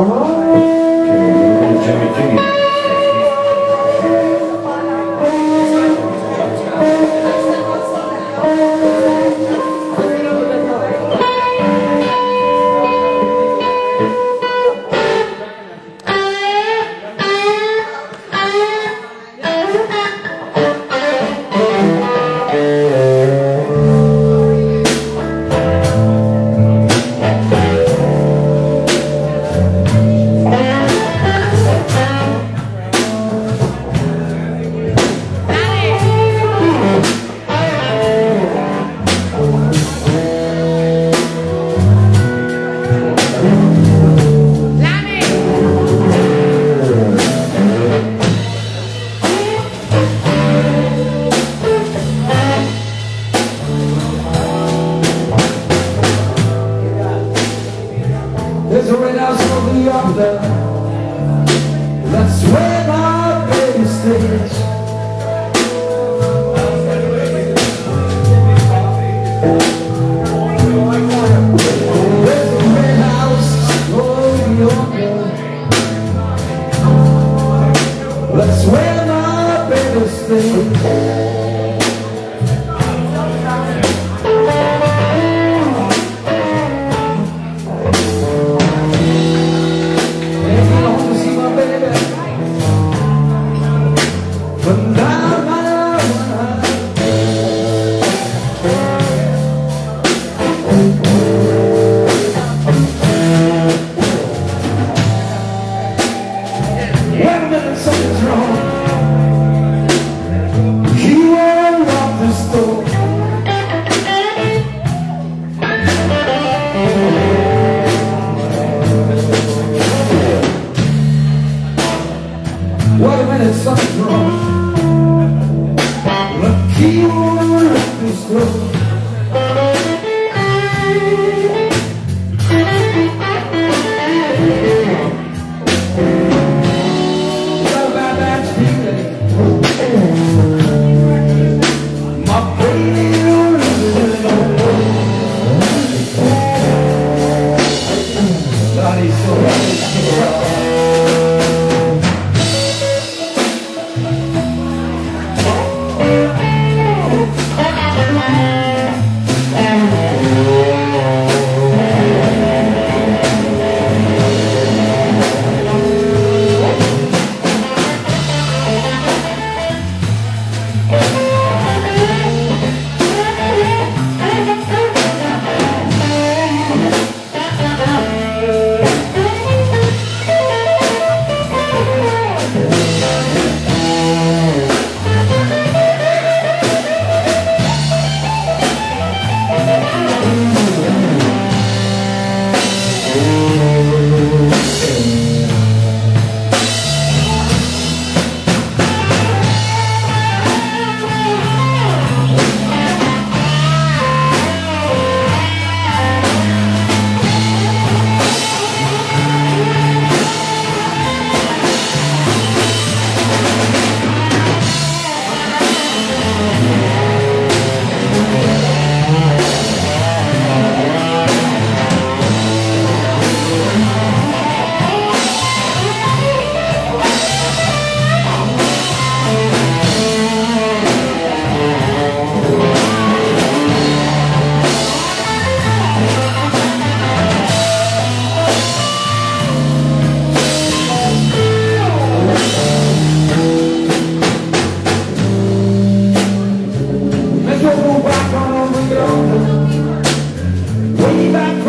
11人。Yonder. That's where my baby stays. Way back